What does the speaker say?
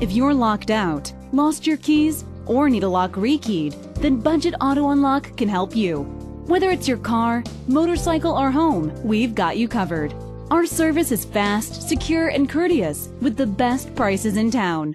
If you're locked out, lost your keys, or need a lock rekeyed, then Budget Auto Unlock can help you. Whether it's your car, motorcycle, or home, we've got you covered. Our service is fast, secure, and courteous with the best prices in town.